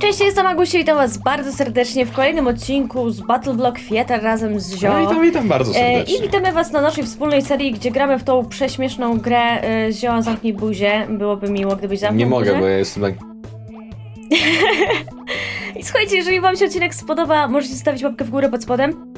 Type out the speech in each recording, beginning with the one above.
Cześć, jestem Agusia i witam was bardzo serdecznie w kolejnym odcinku z Battle Block Theater razem z Zio. No witam, witam bardzo E, serdecznie. I witamy was na naszej wspólnej serii, gdzie gramy w tą prześmieszną grę e, Zio, zamknij buzię. Byłoby miło, gdybyś zamknął Nie mogę, buzię. bo ja jestem tak... I słuchajcie, jeżeli wam się odcinek spodoba, możecie zostawić łapkę w górę pod spodem.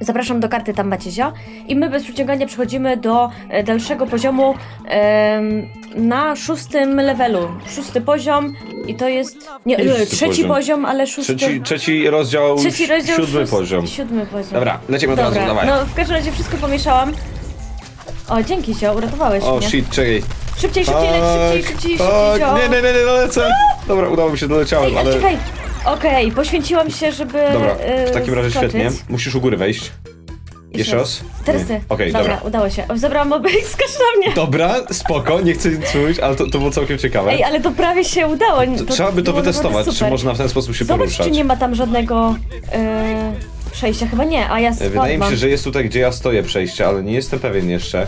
Zapraszam do karty, tam macie zio. I my bez przeciągania przechodzimy do e, dalszego poziomu em, na szóstym levelu. Szósty poziom i to jest... Nie, Szósty e, trzeci poziom. poziom. ale szósty... Trzeci, trzeci rozdział, Trzeci rozdział, siódmy szósty- poziom. Siódmy poziom. Dobra, lecimy od razu, dawaj. no w każdym razie wszystko pomieszałam. O, dzięki Zio, uratowałeś O, mnie. shit, czekaj. Szybciej, szybciej, leć, szybciej, Tak, szybciej, tak, szybciej, Zio. Nie, nie, nie, nie, no lecę. Dobra, udało mi się, doleciałem, Ej, ale... czekaj. Okej, poświęciłam się, żeby Dobra, e, w takim razie skoczyć. świetnie. Musisz u góry wejść. Jeszcze raz? Teraz Nie. ty. Okej, dobra, dobra. udało się. Zabrałam obejść, skacz na mnie. Dobra, spoko, nie chcę nic mówić, ale to, to było całkiem ciekawe. Ej, ale to prawie się udało. To trzeba by to wytestować, czy można w ten sposób się Zobacz, poruszać. czy nie ma tam żadnego e, przejścia. Chyba nie, a ja E, spadłam. Wydaje mi się, że jest tutaj, gdzie ja stoję przejście, ale nie jestem pewien jeszcze.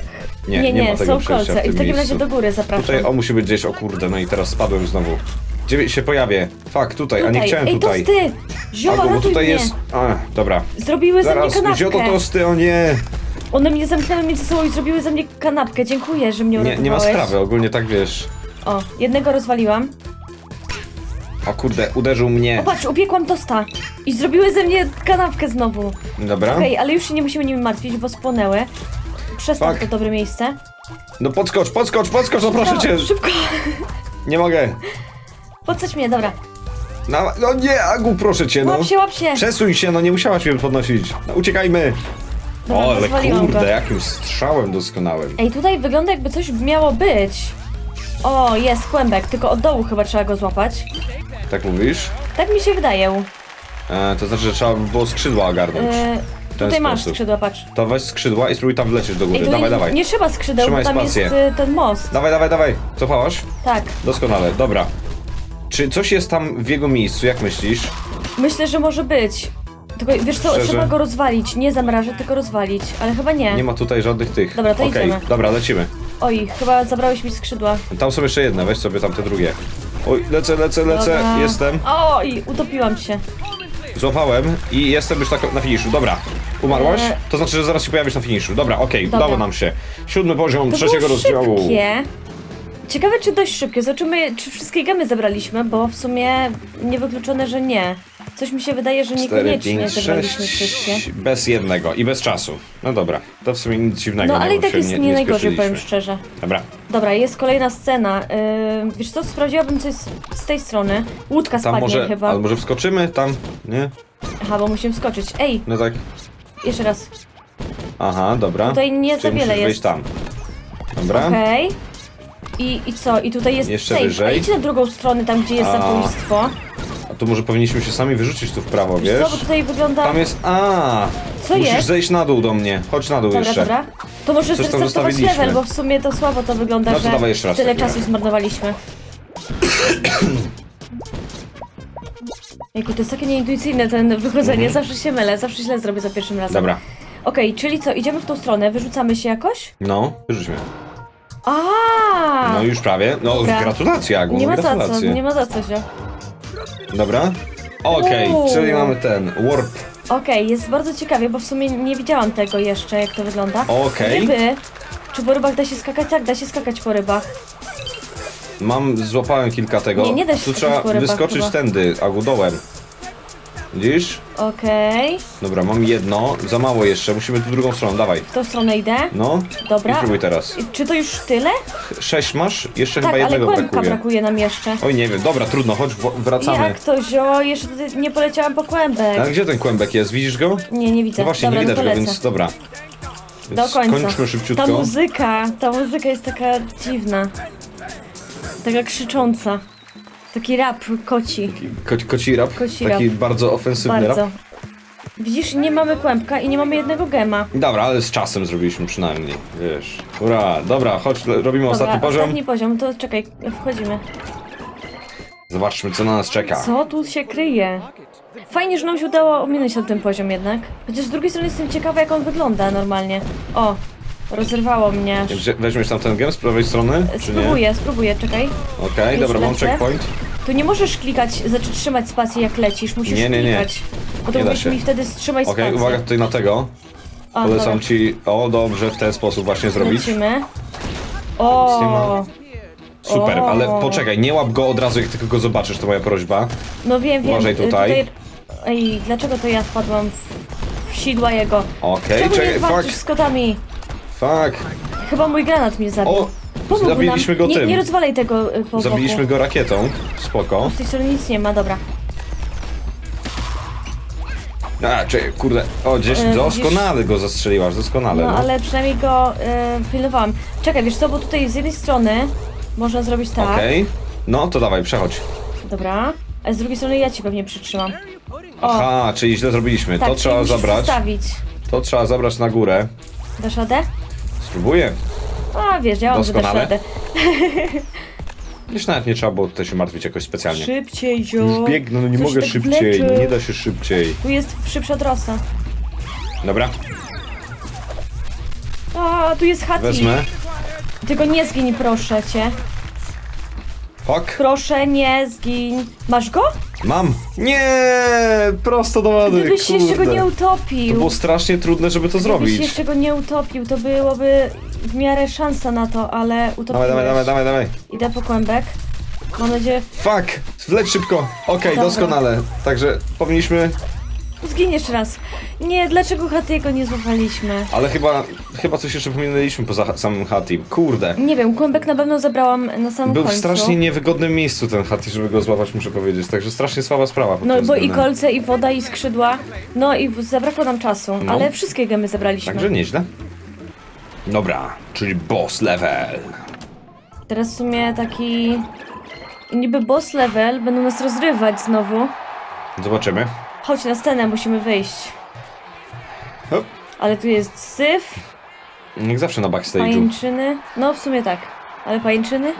Nie, nie, nie, ma tego są przejścia kolce. w I w takim miejscu. razie do góry zapraszam. Tutaj o musi być gdzieś, o kurde, no i teraz spadłem znowu. Gdzie się pojawię? Fak, tutaj, a nie Tutaj. chciałem Ej, tutaj. to ty! Zio, Albo, bo tutaj mnie. jest. A, dobra. Zrobiły ze mnie Zaraz, kanapkę. gdzie to tosty, o nie! One mnie zamknęły między sobą i zrobiły ze mnie kanapkę. Dziękuję, że mnie Nie, uratowałeś. nie ma sprawy, ogólnie tak wiesz. O, jednego rozwaliłam. O kurde, uderzył mnie. O, patrz, upiekłam tosta. I zrobiły ze mnie kanapkę znowu. Dobra. Okej, ale już się nie musimy nimi martwić, bo spłonęły. Przestaw Fuck. to dobre miejsce. No podskocz, podskocz, podskocz, no proszę No, cię! Szybko! Nie mogę. Podsadź mnie, dobra. No, no nie, Agu, proszę cię, no. Łap się, łap się! Przesuń się, no nie musiałaś mnie podnosić. No, uciekajmy. Dobra, o, ale rozwaliłam kurde, go. jakim strzałem doskonałym. Ej, tutaj wygląda jakby coś miało być. O, jest kłębek, tylko od dołu chyba trzeba go złapać. Tak mówisz? Tak mi się wydaje. E, to znaczy, że trzeba by było skrzydła ogarnąć. E, tutaj masz sposób. skrzydła, patrz. To weź skrzydła i spróbuj tam wlecieć do góry. Ej, dawaj, dawaj. nie trzeba skrzydeł, Trzymaj bo tam spację. jest y, ten most. Dawaj, dawaj, dawaj. Cofałaś? Tak. Doskonale, dobra. Czy coś jest tam w jego miejscu, jak myślisz? Myślę, że może być. Tylko wiesz co, Szczerze? trzeba go rozwalić. Nie zamrażać, tylko rozwalić. Ale chyba nie. Nie ma tutaj żadnych tych. Dobra, to Okej, idziemy. dobra, lecimy. Oj, chyba zabrałeś mi skrzydła. Tam są jeszcze jedne, weź sobie tam te drugie. Oj, lecę, lecę, lecę, Dobra. jestem. Oj, utopiłam się. Złapałem i jestem już tak na finiszu. Dobra, umarłaś? E. To znaczy, że zaraz się pojawisz na finiszu. Dobra, okej, Dobra. udało nam się. Siódmy poziom To trzeciego było rozdziału. szybkie. Ciekawe, czy dość szybkie. Zobaczymy, czy wszystkie gemy zebraliśmy, bo w sumie niewykluczone, że nie. Coś mi się wydaje, że 4, niekoniecznie 5, zebraliśmy 6, wszystkie. bez jednego i bez czasu. No dobra, to w sumie nic dziwnego. No ale i tak jest nie, nie, najgorzej, powiem szczerze. Dobra, Dobra, jest kolejna scena. Yy, wiesz co, sprawdziłabym coś z, z tej strony. Łódka tam spadnie może, chyba. ale może wskoczymy? Tam, nie? Aha, bo musimy wskoczyć. Ej, No tak. jeszcze raz. Aha, dobra. Tutaj nie za Czyli wiele musisz wejść jest. tam. Dobra. Okej. I, I co? I tutaj jest Jeszcze safe. A wyżej. idź na drugą stronę, tam gdzie jest A. zabójstwo. A to może powinniśmy się sami wyrzucić tu w prawo, Wiesz co, bo tutaj wygląda... Tam jest. A! Co Musisz jest? zejść na dół do mnie. Chodź na dół Dobra, jeszcze. dobra. To może Coś tam zrestartować zostawiliśmy. level, bo w sumie to słabo to wygląda, No to że dawaj jeszcze raz tyle takim czasu zmarnowaliśmy. Jejku, to jest takie nieintuicyjne ten wychodzenie, zawsze się mylę, zawsze źle zrobię za pierwszym razem. Mhm. Dobra. Okej, czyli co, idziemy w tą stronę, wyrzucamy się jakoś? No, wyrzuć mnie. A, No już prawie. No, Dobra. gratulacje, Agu. Nie ma za co, gratulacje. nie ma za co się. Dobra. Okej, Uuu. czyli mamy ten. Warp. Okej, jest bardzo ciekawie, bo w sumie nie widziałam tego jeszcze, jak to wygląda. Okej. Ryby. Czy po rybach da się skakać? Tak, da się skakać po rybach. Mam, złapałem kilka tego. Nie, nie da się Tu skakać trzeba po rybach wyskoczyć chyba. tędy, Agu, dołem. Widzisz? Okej, Dobra, mam jedno. Za mało jeszcze. Musimy tu drugą stroną, dawaj. w tą stronę idę. No. Dobra. I spróbuj teraz. I Czy to już tyle? Sześć masz? Jeszcze Tak, chyba ale jednego kłębka brakuje. brakuje nam jeszcze. Oj, nie wiem. Dobra, trudno, chodź, wracamy. Jak to zio? Jeszcze tutaj nie poleciałam po kłębek. A gdzie ten kłębek jest? Widzisz go? Nie, nie widzę. No właśnie, Dobra, nie widać no go, to lecę. więc dobra. Do Więc końca. Kończmy Ta szybciutko. muzyka, ta muzyka jest taka dziwna. Taka krzycząca. Taki rap koci. Ko koci rap. Koci Taki rap. bardzo ofensywny Bardzo. rap. Widzisz, nie mamy kłębka i nie mamy jednego gema. Dobra, ale z czasem zrobiliśmy przynajmniej, wiesz. Ura, dobra, chodź, robimy ostatni Dobra, poziom. ostatni poziom, to czekaj, wchodzimy. Zobaczmy, co na nas czeka. Co tu się kryje? Fajnie, że nam się udało ominąć ten, ten poziom jednak. Chociaż z drugiej strony jestem ciekawa, jak on wygląda normalnie. O, Rozerwało mnie. Weźmiesz tam ten gem z prawej strony, czy nie? Spróbuję, spróbuję, czekaj. Okej, Już dobra, mam lecę. checkpoint. Tu nie możesz klikać, znaczy trzymać spację jak lecisz, musisz Nie, nie, nie. klikać. Bo to Nie da mówisz się. mi wtedy trzymaj Okej, spację. uwaga tutaj na tego. A, Polecam dobra. ci, o dobrze, w ten sposób właśnie zrobić. Lecimy. Nic nie O, Super, O. ale poczekaj, nie łap go od razu, jak tylko go zobaczysz, to moja prośba. no wiem, wiem. Uważaj y, tutaj. Ej, dlaczego to ja wpadłam w, w sidła jego? Okej, Czemu nie czekaj, walczysz fuck, z kotami? Fuck. Chyba mój granat mnie zabił. O, Pomógł zabiliśmy nam. go nie, tym. Nie rozwalaj tego y, po Zabiliśmy boku. go rakietą, spoko. Z tej strony nic nie ma, dobra. A, czekaj, kurde, o, gdzieś E, doskonale go zastrzeliłaś, doskonale, No no. ale przynajmniej go y, pilnowałam. Czekaj, wiesz co, bo tutaj z jednej strony można zrobić tak. Okej, no to dawaj, przechodź. Dobra. A z drugiej strony ja ci pewnie przytrzymam. O, Aha, czyli źle zrobiliśmy, tak, to czyli trzeba musisz zabrać, to trzeba zabrać na górę. Dasz radę? Spróbuję. A, wiesz, że dasz Doskonale. radę. Już nawet nie trzeba było tutaj się martwić jakoś specjalnie. Szybciej, zio. Już biegnę, no nie Coś mogę tak szybciej, wleczy. no nie da się szybciej. Tu jest szybsza drosa. Dobra, A, tu jest Hati. wezmę. Tylko nie zgiń, proszę cię. Fuck. Proszę, nie zgiń. Masz go? Mam! Nie! Prosto do wody, Gdybyś kurde. jeszcze go nie To utopił. było strasznie trudne, żeby to Gdybyś zrobić. jeszcze go nie utopił, to byłoby w miarę szansa na to, ale utopiłeś. Dawaj, dawaj, dawaj, dawaj. Idę po kłębek. Mam nadzieję... Fuck! Wleć szybko! Okej, Dobra. doskonale. Także powinniśmy... Zgiń jeszcze raz. Nie, dlaczego Hatiego nie złapaliśmy? Ale chyba, chyba coś jeszcze pominęliśmy poza samym Hatim. Kurde. Nie wiem, kłębek na pewno zabrałam na samym Był w końcu. strasznie niewygodnym miejscu ten Hati, żeby go złapać, muszę powiedzieć. Także strasznie słaba sprawa. No bo i względem. kolce, i woda, i skrzydła. No i w- zabrakło nam czasu, No. ale wszystkie gemy zebraliśmy. Także nieźle. Dobra, czyli boss level. Teraz w sumie taki... Niby boss level, będą nas rozrywać znowu. Zobaczymy. Chodź na scenę, musimy wyjść. Hop. Ale tu jest syf, Jak zawsze na backstage'u. pajęczyny. No w sumie tak. Ale pajęczyny?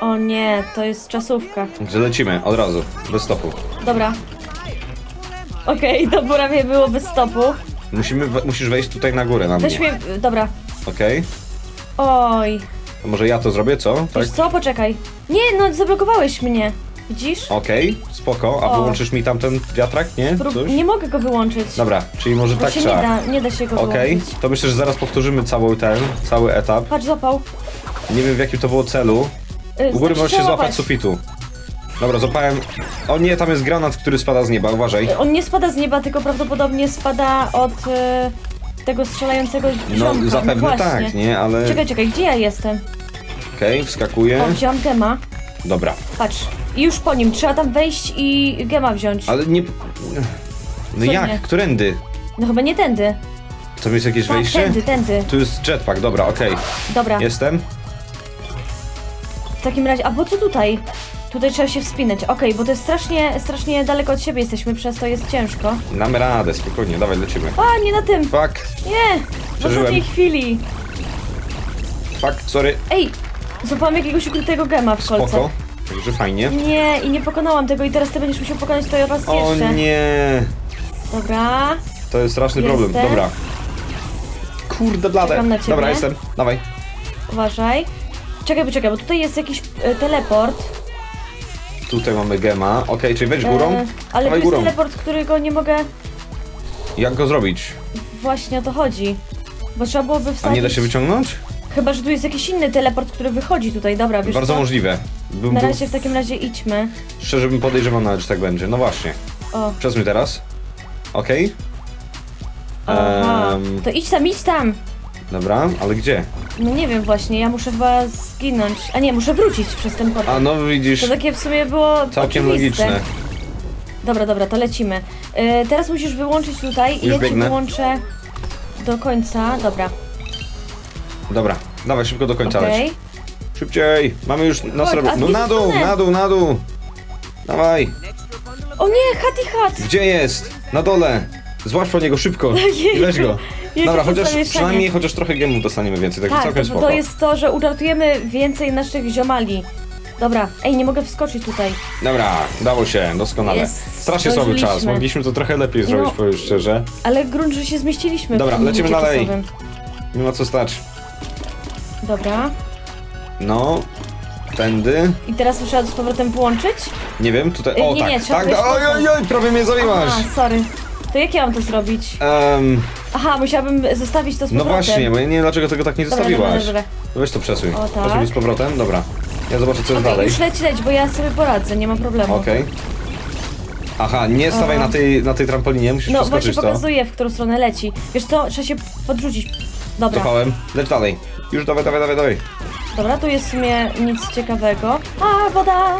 O nie, to jest czasówka. Także lecimy, od razu, bez stopu. Dobra. Okej, to prawie było bez stopu. Musimy, we, musisz wejść tutaj na górę na mnie. Weź mnie... Dobra. Okej. Oj. To może ja to zrobię, co? Tak? Wiesz co? Poczekaj. Nie, no zablokowałeś mnie. Widzisz? Okej, spoko. A O. wyłączysz mi tamten wiatrak, nie? Prób- Coś? Nie mogę go wyłączyć. Dobra, czyli może Bo tak się trzeba. nie da, nie da się go Okej, wyłączyć. to myślę, że zaraz powtórzymy cały ten, cały etap. Patrz, złapał. Nie wiem w jakim to było celu. Y, U góry znaczy, możesz się trzeba złapać łapać. sufitu. Dobra, złapałem. O nie, tam jest granat, który spada z nieba, uważaj. On nie spada z nieba, tylko prawdopodobnie spada od y, tego strzelającego No, ziomka. zapewne właśnie. tak, nie? Ale. Okej, Czekaj, czekaj, gdzie ja jestem? wskakuję. O, wziąłam gema. Dobra, Patrz. I już po nim. Trzeba tam wejść i gema wziąć. ale nie. No Co jak? nie? Którędy? No chyba nie tędy. To jest jakieś Tak, wejście? tędy, tędy. Tu jest jetpack, dobra, okej. Dobra. Jestem. W takim razie, a po co tutaj? Tutaj trzeba się wspinać. Okej, bo to jest strasznie, strasznie daleko od siebie jesteśmy, przez to jest ciężko. Damy radę, spokojnie, dawaj, lecimy. A, nie na tym! Fuck, Nie! W Przeżyłem. ostatniej chwili. fuck, sorry. Ej! Złapałam jakiegoś ukrytego gema w kolce. Spoko. Także fajnie. Nie, i nie pokonałam tego i teraz ty będziesz musiał pokonać to raz O jeszcze. nie! Dobra. To jest straszny problem, Jestem. dobra. Kurde blade. Dobra, jestem. Dawaj. Uważaj. Czekaj, poczekaj, bo tutaj jest jakiś e, teleport. Tutaj mamy gema. Okej, czyli wejdź górą. E, ale Dawaj tu jest teleport, którego nie mogę... Jak go zrobić? Właśnie o to chodzi. Bo trzeba byłoby A wsadzić... nie da się wyciągnąć? Chyba, że tu jest jakiś inny teleport, który wychodzi tutaj. Dobra, wiesz Bardzo co? możliwe. Bym, Na był, razie w takim razie idźmy. szczerze bym podejrzewał nawet, że tak będzie. No właśnie. O, Przesuń teraz. Okej. aha. Em, To idź tam, idź tam. Dobra, ale gdzie? No nie wiem właśnie, ja muszę chyba zginąć. A nie, muszę wrócić przez ten portal. A no widzisz, To takie w sumie było całkiem oczywiste. logiczne. Dobra, dobra, to lecimy. Y, teraz musisz wyłączyć tutaj i Już ja ci biegnę. wyłączę do końca. Dobra, Dobra, dawaj szybko do końca leć. Szybciej! Mamy już na Chodź, srebrno. a No na dół, na dół, na dół! Dawaj! O nie, Hati Hat! Gdzie jest? Na dole! Złaź po niego szybko i weź go. Dobra, chociaż przynajmniej chociaż trochę gemów dostaniemy więcej, także Tak, całkiem to, spoko. to jest to, że uratujemy więcej naszych ziomali. Dobra, ej, nie mogę wskoczyć tutaj. Dobra, udało się, doskonale. Jest, Strasznie słaby czas, mogliśmy to trochę lepiej zrobić, No. powiem szczerze. Ale grunt, że się zmieściliśmy Dobra, lecimy dalej. czasowym. Nie ma co stać. Dobra. No, tędy. I teraz muszę z powrotem włączyć? Nie wiem, tutaj. Y, O, nie, tak, nie, tak, wejść oj, oj, oj, prawie mnie zabiłaś. A, sorry. To jak ja mam to zrobić? Em, Aha, musiałabym zostawić to z no powrotem. właśnie, bo ja nie wiem dlaczego tego tak nie Dobra, zostawiłaś. dobra, dobra. No Weź to przesuń. O, tak. Przesuń z powrotem? Dobra. Ja zobaczę co jest Okej, dalej. już leć, leć, bo ja sobie poradzę, nie ma problemu. Okej. Aha, nie stawaj Aha. na tej, na tej trampolinie, musisz No właśnie przeskoczyć to. pokazuję, w którą stronę leci. Wiesz co, trzeba się podrzucić. Dobra, Cofałem. Leć dalej. Już dawaj, dawaj, dawaj, dawaj. dobra, tu jest w sumie nic ciekawego. A, woda!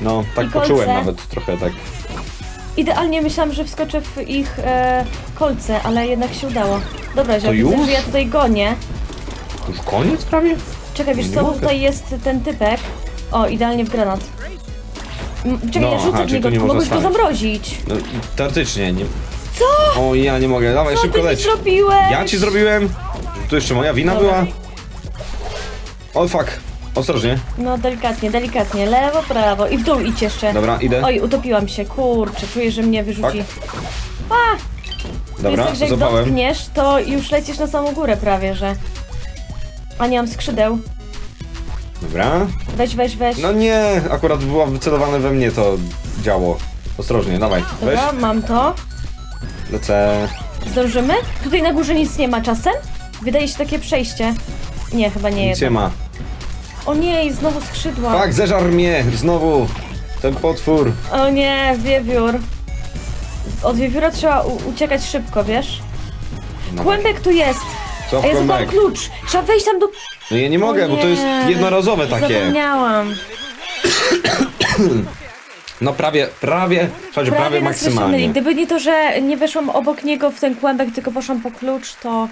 No, tak I kolce. poczułem nawet trochę tak. Idealnie myślałam, że wskoczę w ich e, kolce, ale jednak się udało. Dobra, że już? widzę, że ja tutaj gonię. Już koniec prawie? Czekaj, wiesz Nie co, bo mogę. tutaj jest ten typek. O, idealnie w granat. M, Czekaj, No, ja rzucę aha, w czyli niego, tu nie można mogłeś go stanąć. zamrozić. No, teoretycznie, nie. Co? O, ja nie mogę. Dawaj, Co szybko ty mi leć. zrobiłeś? Ja ci zrobiłem? Tu jeszcze moja wina Dobra. była? O, fuck. Ostrożnie. No, delikatnie, delikatnie. Lewo, prawo i w dół idź jeszcze. Dobra, idę. Oj, utopiłam się, kurczę, czuję, że mnie wyrzuci. Tak. To Dobra, jest tak, że jak złapałem. dotkniesz, to już lecisz na samą górę prawie, że... A nie mam skrzydeł. Dobra. Weź, weź, weź. No nie, akurat było wycelowane we mnie to działo. Ostrożnie, dawaj. Weź. Dobra, mam to. Lecę. Zdążymy? Tutaj na górze nic nie ma czasem? Wydaje się takie przejście. Nie, chyba nie Nic nie jedno. ma. O nie, i znowu skrzydła. Fuck, zeżar mnie! Znowu! Ten potwór. O nie, wiewiór. Od wiewióra trzeba uciekać szybko, wiesz? Dawaj. Kłębek tu jest! Co A ja kłębek? klucz! Trzeba wejść tam do... No ja nie mogę, bo to jest jednorazowe takie. Zapomniałam. No prawie, prawie, słuchajcie, prawie, nas maksymalnie. Gdyby nie to, że nie weszłam obok niego w ten kłębek, tylko poszłam po klucz, to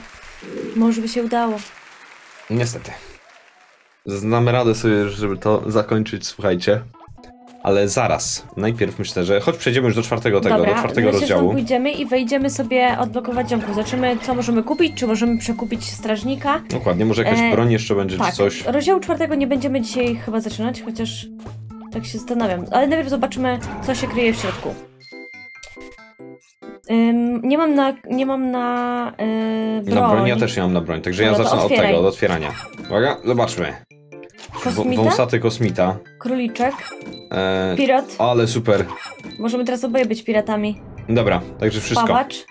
może by się udało. Niestety. Znamy radę sobie, żeby to zakończyć, słuchajcie. Ale zaraz. Najpierw myślę, że choć przejdziemy już do czwartego tego, Dobra, do czwartego my rozdziału. pójdziemy i wejdziemy sobie odblokować ziomków. Zobaczymy, co możemy kupić, czy możemy przekupić strażnika. Dokładnie, może jakaś E, broń jeszcze będzie, Tak, czy coś. rozdziału czwartego nie będziemy dzisiaj chyba zaczynać, chociaż tak się zastanawiam. Ale najpierw zobaczymy, co się kryje w środku. Ym, nie mam na, nie mam na yy, broń. Na broń ja też nie mam na broń, także ja Dobra, to zacznę od tego, od otwierania. Uwaga, zobaczmy. Kosmita? Wąsaty kosmita. Króliczek, E, pirat. ale super. Możemy teraz oboje być piratami. Dobra, także wszystko. Spawacz.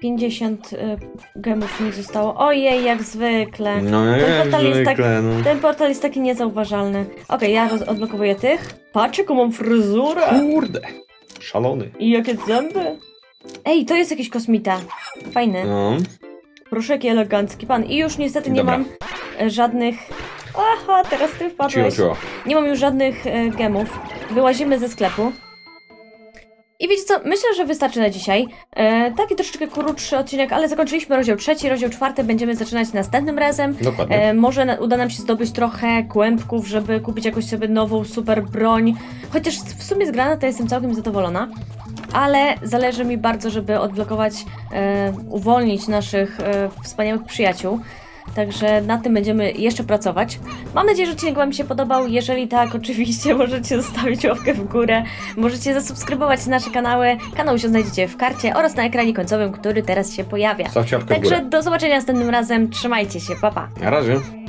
50 y, gemów mi zostało. Ojej, jak zwykle. No Ten jak portal jest tak- zwykle, no. Ten portal jest taki niezauważalny. Okej, ja roz- odblokowuję tych. Patrz, jaką mam fryzurę. Kurde. Szalony. I jakie zęby. Ej, to jest jakiś kosmita. Fajny. No. Proszę, jaki elegancki pan. I już niestety nie Dobra. mam e, żadnych... Aha, teraz ty Cicho, wpadłeś. cicho. Nie mam już żadnych e, gemów. Wyłazimy ze sklepu. I wiecie co, myślę, że wystarczy na dzisiaj. E, taki troszeczkę krótszy odcinek, ale zakończyliśmy rozdział trzeci, rozdział czwarty będziemy zaczynać następnym razem. Dokładnie. E, może na, uda nam się zdobyć trochę kłębków, żeby kupić jakąś sobie nową super broń. Chociaż w sumie z granata jestem całkiem zadowolona. Ale zależy mi bardzo, żeby odblokować, e, uwolnić naszych e, wspaniałych przyjaciół. Także nad tym będziemy jeszcze pracować. Mam nadzieję, że odcinek Wam się podobał. Jeżeli tak, oczywiście możecie zostawić łapkę w górę. Możecie zasubskrybować nasze kanały. Kanał się znajdziecie w karcie oraz na ekranie końcowym, który teraz się pojawia. Także do zobaczenia następnym razem. Trzymajcie się, pa pa. Na razie.